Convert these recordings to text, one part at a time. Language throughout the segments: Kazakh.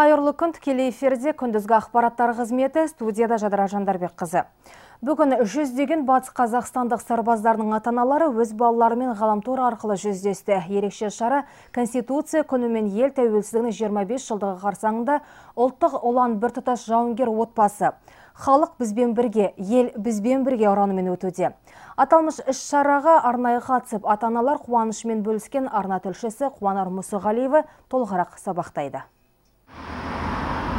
Қайырлы күн тікелей эфирде күндізгі ақпараттар қызметі студияда Жадыра Жандарбек қызы. Бүгін жүздеген батыс қазақстандық сарбаздардың атаналары өз балаларымен ғаламтор арқылы жүздесті. Ерекше шара Конституция күнімен ел тәуелсіздігінің 25 жылдығы қарсаңында ұлттық ұлан біртұтас жауынгер отбасы. Халық бізбен бірге, ел бізбен бірге ұранымен өтуде. Аталмыш іс шараға арнайы қатысып, атаналар қуанышымен бөліскен арна тілшісі Қуанар Мұсығалиеві толығырақ сабақтайды.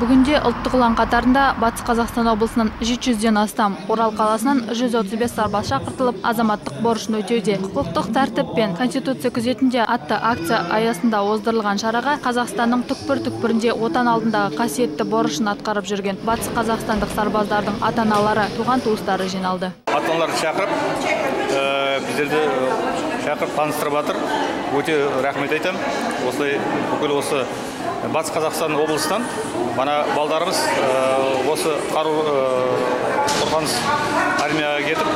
Бүгінде ұлттық ұлан қатарында Батыс Қазақстан облысынан 700-ден астам, Орал қаласынан 135 сарбаз шақыртылып, азаматтық борышын өтеуде. Құқықтық тәртіп пен Конституция күзетінде атты акция аясында оздырылған шараға Қазақстанның түкпір-түкпірінде отан алдындағы қасиетті борышын атқарып жүрген Батыс Қазақстандық сарбаздардың ата-аналары, туған туыстары жиналды. Ата-аналарды шақырып, біздерді шақырып таныстырып жатыр. Өте рахмет айтамын. Осылай бүкіл осы батыс қазақстан облыстан мана балдарымыз осы қару қорғаныс армияға кетіп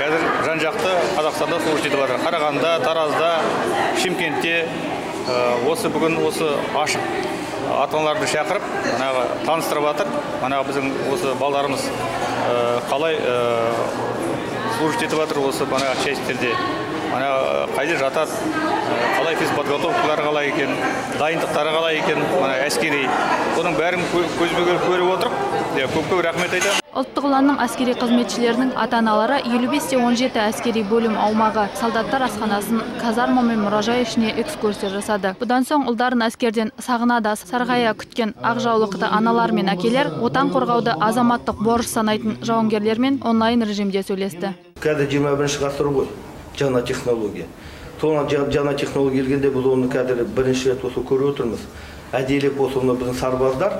қазір жан жақты қазақстанда служить етіп жатыр қарағандыда таразда шымкентте осы бүгін осы ашық ата аналарды шақырып манағы таныстырып жатыр манағы біздің осы балдарымыз қалай служить етіп жатыр осы манағы частьтерде ана қайда жатады қалай физподготовкалары қалай екен? Дайындықтары қалай екен? Мына әскери. Соның бәрін көзбе көріп отырып көп көп рахмет айтамын. Ұлттық ұланның әскери қызметшілерінің ата аналары елу бес те он жеті әскери бөлім аумағы солдаттар асханасын казарма мен мұражай ішіне экскурсия жасады. Бұдан соң ұлдарын әскерден сағынада сарғая күткен ақ жаулықты аналар мен әкелер отан қорғауды азаматтық борыш санайтын жауынгерлермен онлайн режимде сөйлесті. Қазір жиырма бірінші ғасыр ғой. Жаңа технология соған жаңа технология келгенде біз оны қазір бірінші рет осы көріп отырмыз. Әдейілеп осы оны біздің сарбаздар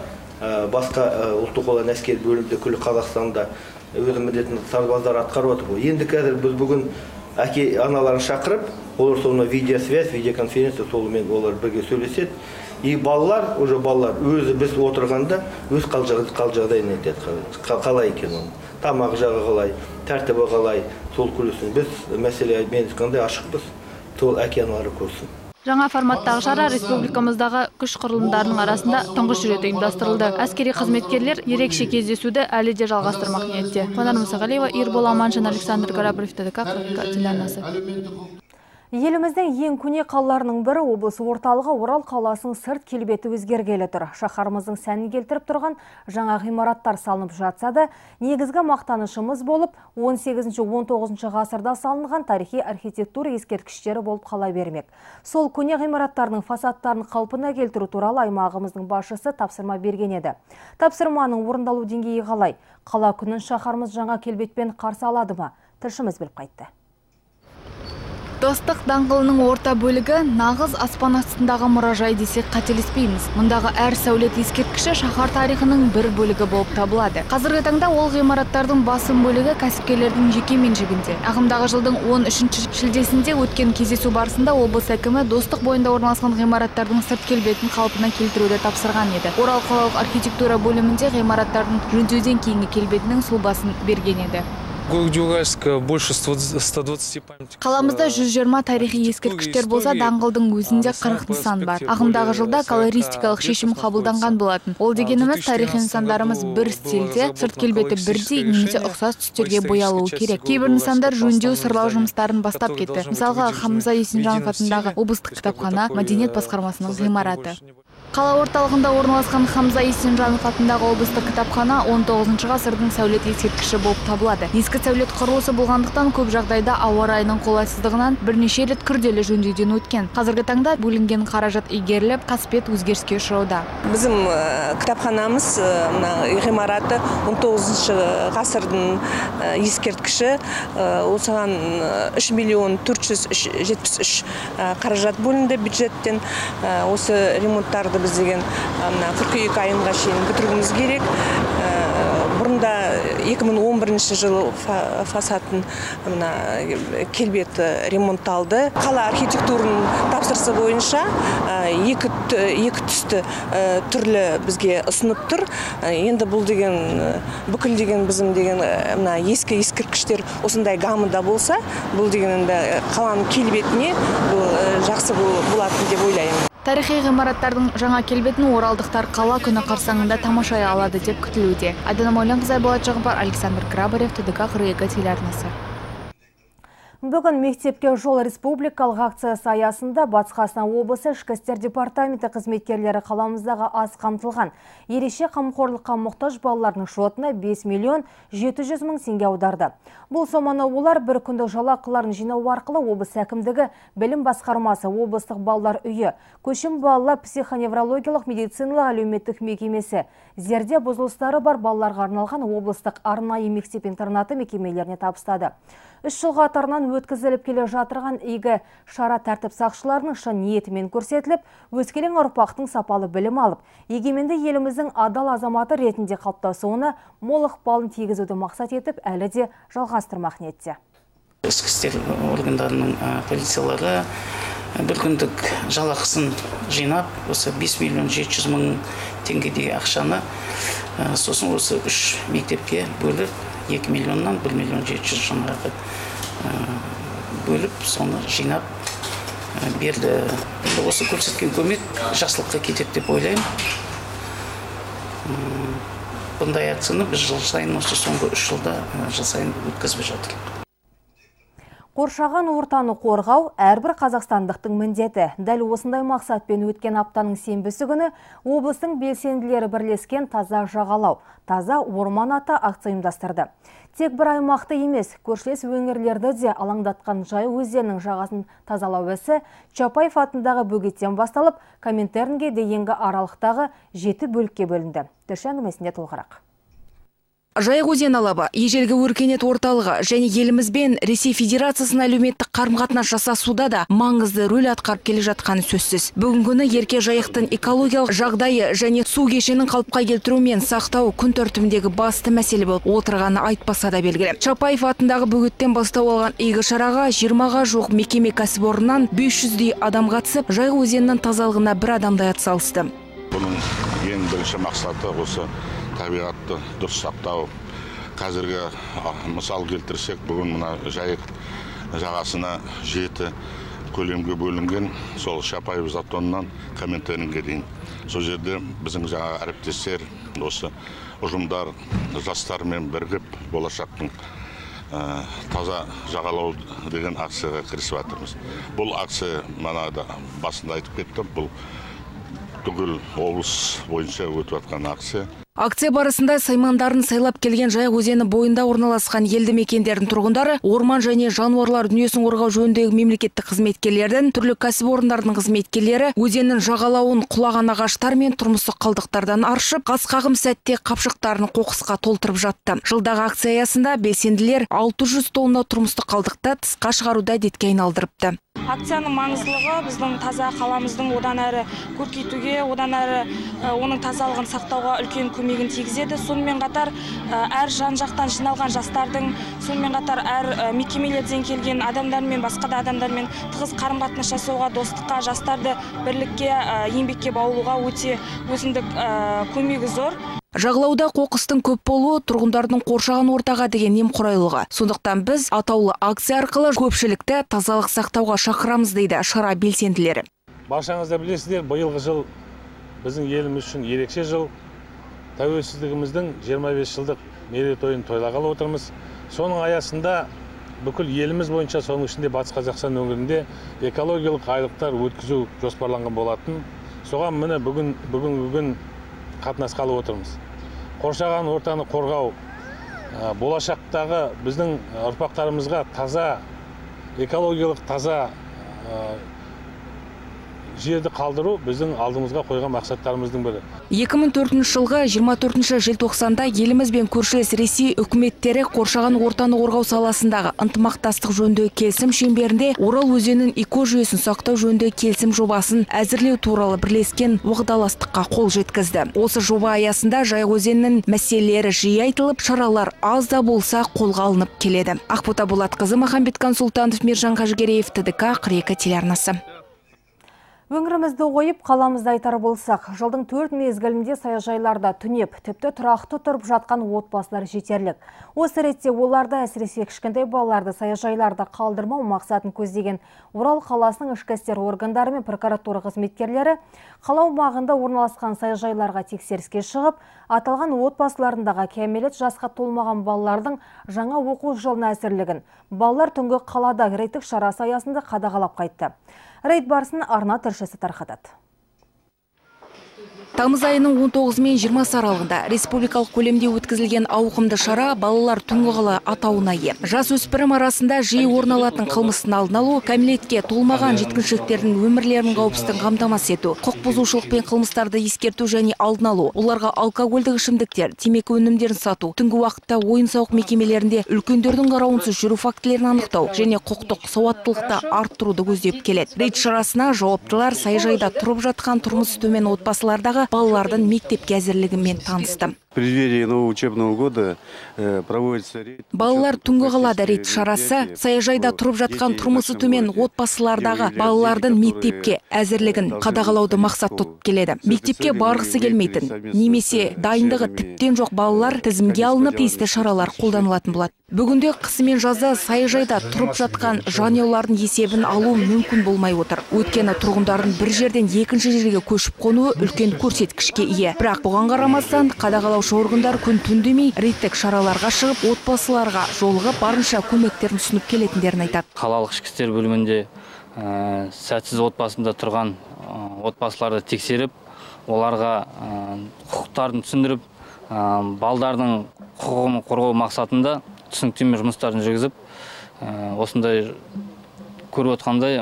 басқа ұлттық ұлан әскери бөлімде күллі қазақстанда өз міндетін сарбаздар атқарып жатыр ғой. Енді қазір біз бүгін әке аналарын шақырып олар соны видеосвязь видеоконференция солымен олар бірге сөйлеседі. И балалар уже балалар өзі біз отырғанда өз жағдайын айтады қалай екен оны? Тамақ жағы қалай тәртібі қалай сол күресін біз мәселе мен айтқандай ашықпыз. Сол әке аналары көрсін. Жаңа форматтағы шара республикамыздағы күш құрылымдарының арасында тұңғыш рет ұйымдастырылды. Әскери қызметкерлер ерекше кездесуді әлі де жалғастырмақ ниетте. Қуанар мұсағалиева ербол аманшин александр горобров тдк телеарнасы. Еліміздің ең көне қалаларының бірі облыс орталығы Орал қаласының сырт келбеті өзгергелі тұр. Шаһарымыздың сәнін келтіріп тұрған жаңа ғимараттар салынып жатса да, негізгі мақтанышымыз болып 18-19 ғасырда салынған тарихи архитектура ескерткіштері болып қала бермек. Сол көне ғимараттардың фасадтарын қалпына келтіру туралы аймағымыздың басшысы тапсырма берген еді. Тапсырманың орындалу деңгейі қалай? Қала күнін шаһарымыз жаңа келбетпен қарсы алады ма? Тілшіміз біліп қайтты. Достық даңғылының орта бөлігі нағыз аспан астындағы мұражай десек қателеспейміз. Мұндағы әр сәулет ескерткіші шаһар тарихының бір бөлігі болып табылады. Қазіргі таңда ол ғимараттардың басым бөлігі кәсіпкерлердің жеке меншігінде. Ағымдағы жылдың 13 шілдесінде өткен кездесу барысында облыс әкімі достық бойында орналасқан ғимараттардың сырт келбетін қалпына келтіруді тапсырған еді. Орал қалалық архитектура бөлімінде ғимараттардың жөндеуден кейінгі келбетінің сұлбасын берген еді. Больше 120 Қаламызда 120 тарихи ескерткіштер болса, даңғылдың өзінде 40 нысан бар. Ағымдағы жылда колористикалық шешім қабылданған болатын. Ол дегеніміз тарихи нысандарымыз бір стильде, сырт келбеті бірдей немесе ұқсас түстерге боялуы керек. Кейбір нысандар жөндеу сырлау жұмыстарын бастап кетті. Мысалға, Хамза Есенжанов атындағы облыстық кітапхана мәдениет басқармасының ғимараты. Қала орталығында орналасқан Хамза Есенжанов атындағы облыстық кітапхана 19 ғасырдың сәулет ескерткіші болып табылады. Ескі сәулет құрылысы болғандықтан көп жағдайда ауа райының қолайсыздығынан бірнеше рет күрделі жөндеуден өткен. Қазіргі таңда бөлінген қаражат игеріліп, қасбет өзгеріске ұшырауда. Біздің кітапханамыз мына ғимараты 19 ғасырдың ескерткіші осыған 3 миллион 473 қаражат бөлінді бюджеттен осы ремонттарды біз деген мына қыркүйек айынға шейін бітіруіміз керек. Бұрында 2011 жылы фасадын мына келбеті ремонтталды. Қала архитектурының тапсырысы бойынша екі, екі түсті түрлі бізге ұсынып тұр. Енді бұл деген бүкіл деген біздің деген мына ескі ескерткіштер осындай гаммада болса бұл деген енді қаланың келбетіне бұл жақсы болатын деп ойлаймын. Тарихи ғимараттардың жаңа келбетін оралдықтар қала күні қарсаңында тамашай алады деп күтілуде. Айдана мауленқызы айболат жағыпар александр крабарев тдк қырық екі телеарнасы. Бүгін мектепке жол республикалық акциясы аясында Батыс Қазақстан облысы ішкі істер департаменті қызметкерлері қаламыздағы аз қамтылған. Ереше қамқорлыққа мұқтаж балалардың шотына 5 миллион 700 мың теңге аударды. Бұл соманы олар бір күндік жалақыларын жинау арқылы облыс әкімдігі, білім басқармасы, облыстық балалар үйі, көшім балалар психоневрологиялық медициналық әлеуметтік мекемесі, зерде бұзылыстары бар балаларға арналған облыстық арнайы мектеп интернаты мекемелеріне табыстады. Үш жылға қатарынан өткізіліп келе жатырған игі шара тәртіп сақшыларының шын ниетімен көрсетіліп, өскелең ұрпақтың сапалы білім алып, егеменді еліміздің адал азаматы ретінде қалыптасуына мол ықпалын тигізуді мақсат етіп, әлі де жалғастырмақ ниетте. Ішкі істер органдарының полициялары бір күндік жалақысын жинап, осы 5 миллион 700 мың теңгедей ақшаны сосын осы үш мектепке бөліп 2 миллионнан 1 миллион 700 жаңағы бөліп соны жинап берді. Осы көрсеткен көмек жақсылыққа кетеді деп ойлаймын. Бұндай акцияны біз жыл сайын осы соңғы үш жылда жыл сайын өткізіп жатырмыз Қоршаған ортаны қорғау әрбір қазақстандықтың міндеті. Дәл осындай мақсатпен өткен аптаның сенбісі күні облыстың белсенділері бірлескен таза жағалау, таза орман ата акция ұйымдастырды. Тек бір аймақты емес, көршілес өңірлерді де алаңдатқан жай өзеннің жағасын тазалау ісі Чапаев атындағы бөгеттен басталып, Коминтернге дейінгі аралықтағы жеті бөлікке бөлінді. Тілші әңгімесінде толығырақ. Жайық өзен алабы, ежелгі өркениет орталығы және елімізбен Ресей Федерациясының әлеуметтік қарым-қатынас жасасуда да маңызды рөл атқарып келе жатқаны сөзсіз. Бүгінгі күні Ерке жайықтың экологиялық жағдайы және су кешенін қалыпқа келтіру мен сақтау күн тәртібіндегі басты мәселе болып отырғаны айтпаса да белгілі. Чапаев атындағы бөгеттен бастау алған игі шараға 20-ға жоқ мекеме кәсіпорыннан 500-дей адам қатысып, Жайық өзенінің тазалығына бір адамдай атсалысты. Бұның ең бірінші мақсаты осы табиғатты дұрыс сақтау. Қазіргі мысал келтірсек бүгін мына жайық жағасына жеті көлемге бөлінген. Сол шапаев затоннан комментаринге дейін. Сол жерде біздің жаңа әріптестер осы ұжымдар жастармен бірігіп болашақтың таза жағалау деген акцияға кірісіп жатырмыз бұл акция манада басында айтып кеттім бұл түгел облыс бойынша өтіп жатқан акция Акция барысында саймандарын сайлап келген Жайық өзені бойында орналасқан елді мекендердің тұрғындары орман және жануарлар дүниесін қорғау жөніндегі мемлекеттік қызметкерлердің түрлі кәсіпорындардың қызметкерлері өзеннің жағалауын құлаған ағаштар мен тұрмыстық қалдықтардан аршып қасқағым сәтте қапшықтарын қоқысқа толтырып жатты. Жылдағы акция аясында белсенділер 600 тонна тұрмыстық қалдықты тысқа шығаруды әдетке айналдырыпты акцияның маңыздылығы біздің таза қаламыздың одан әрі көркейтуге одан әрі оның тазалығын сақтауға үлкен көмегін тигізеді. Сонымен қатар әр жан жақтан жиналған жастардың сонымен қатар әр мекемелерден келген адамдармен басқа да адамдармен тығыз қарым қатынас жасауға достыққа жастарды бірлікке еңбекке баулуға өте өзіндік көмегі зор. Жағлауда қоқыстың көп болуы тұрғындардың қоршаған ортаға деген немқұрайлығы. Сондықтан біз атаулы акция арқылы көпшілікті тазалық сақтауға шақырамыз дейді шара белсенділері. Баршаңыздар білесіздер, биылғы жыл біздің еліміз үшін ерекше жыл. Тәуелсіздігіміздің 25 жылдық мерейтойын тойлағалы отырмыз. Соның аясында бүкіл еліміз бойынша соның ішінде Батыс Қазақстан өңірінде экологиялық айлықтар өткізу жоспарланған болатын. Соған міне бүгін бүгін бүгін қатынасқалы отырмыз. Қоршаған ортаны қорғау болашақтағы біздің ұрпақтарымызға таза экологиялық таза жерді қалдыру біздің алдымызға қойған мақсаттарымыздың бірі 2004 жылғы 24 желтоқсанда еліміз бен көршілес Ресей үкіметтері қоршаған ортаны қорғау саласындағы ынтымақтастық жөніндегі келісім шеңберінде Орал өзенінің экожүйесін сақтау жөніндегі келісім жобасын әзірлеу туралы бірлескен уағдаластыққа қол жеткізді. Осы жоба аясында Жайық өзенінің мәселелері жиі айтылып, шаралар аз да болса қолға алынып келеді. Ақбота Болатқызы, Махамбет Консультантов, Мержан Қажгереев, ТДК 42 телеарнасы. Өңірімізді ойып, қаламызды айтар болсақ, жылдың төрт мезгілінде саяжайларда түнеп, тіпті тұрақты тұрып жатқан отбасылар жетерлік. Осы ретте оларды әсіресе кішкентай балаларды саяжайларда қалдырмау мақсатын көздеген Орал қаласының ішкі істер органдары мен прокуратура қызметкерлері қала аумағында орналасқан саяжайларға тексеріске шығып, аталған отбасыларындағы кәмелет жасқа толмаған балалардың жаңа оқу жылына әзірлігін балалар түнгі қалада рейдтік шарасы аясында қадағалап қайтты. Рейд барысын арна тілшісі тарқатады. Тамыз айының 19 мен 20 аралығында республикалық көлемде өткізілген ауқымды шара балалар қала атауына ие. Жас өспірім арасында жиі орын алатын қылмыстың алдын алу, кәмелетке толмаған жеткіншектердің өмірлерін қауіпсіздігін қамтамасыз ету, құқық бұзушылық пен қылмыстарды ескерту және алдын алу, оларға алкогольдік ішімдіктер, темекі өнімдерін сату, түнгі уақытта ойын-сауық мекемелерінде үлкендердің қарауынсыз жүру фактілерін анықтау және құқықтық сауаттылықты арттыруды көздеп келеді. Рейд шарасына жауаптылар саяжайда тұрып жатқан тұрмысы төмен отбасылардағы балалардың мектепке әзірлігімен танысты. Преддверии нового учебного года э, проводится рейд. Балалар түнгі қалада рейд шарасы саяжайда тұрып жатқан тұрмысы төмен отбасылардағы балалардың мектепке әзірлігін қадағалауды мақсат тұтып келеді. Мектепке барғысы келмейтін немесе дайындығы тіптен жоқ балалар тізімге алынып тиісті шаралар қолданылатын болады. Бүгінде қысы мен жазда саяжайда тұрып жатқан жанұялардың есебін алу мүмкін болмай отыр. Өйткені тұрғындардың бір жерден екінші жерге көшіп қонуы үлкен көрсеткішке ие. Бірақ бұған қарамастан қадағалаушы органдар күн түн демей рейдтік шараларға шығып, отбасыларға жолығып, барынша көмектерін ұсынып келетіндерін айтады. Қалалық ішкі істер бөлімінде ә, сәтсіз отбасында тұрған ә, отбасыларды тексеріп, оларға ә, құқықтарын түсіндіріп, ә, балдардың құқығын қорғау мақсатында түсініктеме жұмыстарын жүргізіп осындай көріп отқандай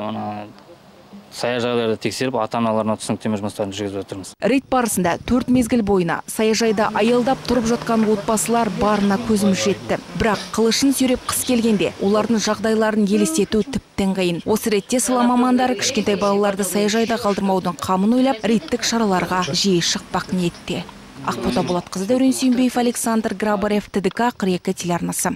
саяжайларды тексеріп ата аналарына түсініктеме жұмыстарын жүргізіп жатырмыз рейд барысында төрт мезгіл бойына саяжайда аялдап тұрып жатқан отбасылар барына көзіміз жетті. Бірақ қылышын сүйреп қыс келгенде олардың жағдайларын елестету тіптен қиын. Осы ретте сала мамандары кішкентай балаларды саяжайда қалдырмаудың қамын ойлап рейдтік шараларға жиі шықпақ ниетте. Ақбота болатқызы дәурен сүйінбеев александр грабарев тдк қырық екі телеарнасы.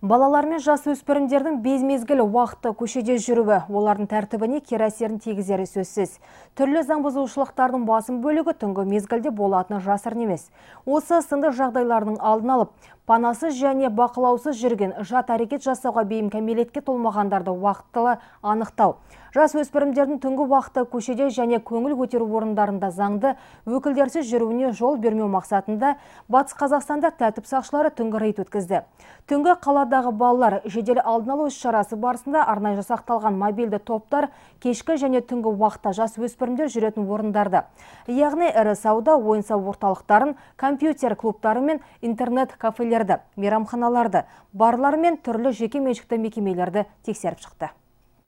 Балалар мен жас өспірімдердің без мезгіл уақытты көшеде жүруі, олардың тәртібіне кері әсерін тигізері сөзсіз. Түрлі заң бұзушылықтардың басым бөлігі түнгі мезгілде болатыны жасырын емес. Осы сынды жағдайлардың алдын алып, панасыз және бақылаусыз жүрген жат әрекет жасауға бейім кәмелетке толмағандарды уақыттылы анықтау. Жас өспірімдердің түнгі уақытта көшеде және көңіл көтеру орындарында заңды өкілдерсіз жүруіне жол бермеу мақсатында Батыс Қазақстанда тәртіп сақшылары түнгі рейд өткізді. Түнгі қаладағы балалар жедел алдын алу іс-шарасы барысында арнайы жасақталған мобильді топтар кешкі және түнгі уақытта жас өспірімдер жүретін орындарды. Яғни ірі сауда, ойын сауық орталықтарын, компьютер клубтары мен интернет кафелерді, мейрамханаларды, барлар мен түрлі жеке меншікті мекемелерді тексеріп шықты.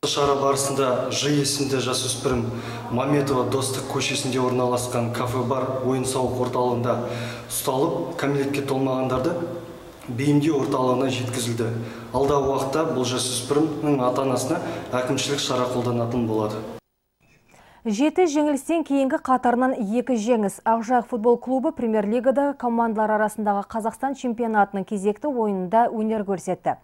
Шара барысында Ж есімді жасөспірім Маметова Достық көшесінде орналасқан кафе-бар ойын сауық орталығында ұсталып, кәмелетке толмағандарды бейімдеу орталығына жеткізілді. Алдағы уақытта бұл жасөспірімнің ата-анасына әкімшілік шара қолданатын болады. Жеті жеңілістен кейінгі қатарынан екі жеңіс. Ақжақ футбол клубы премьер-лигада командалар арасындағы Қазақстан чемпионатының кезекті ойынында өнер көрсетті.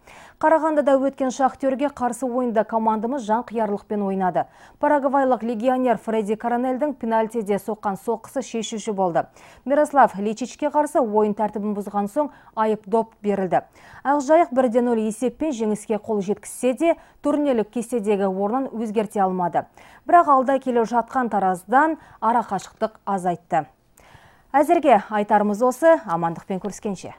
Қарағандыда өткен шахтерге қарсы ойында командамыз жан қиярлықпен ойнады. Парагвайлық легионер Фредди Коронелдің пенальтиде соққан соққысы шешуші болды. Мирослав Личичке қарсы ойын тәртібін бұзған соң айып доп берілді. Ақжайық 1-0 есеппен жеңіске қол жеткізсе де, турнелік кестедегі орнын өзгерте алмады. Бірақ алда келе жатқан тараздан ара қашықтық азайтты. Әзірге айтарымыз осы, амандықпен көріскенше.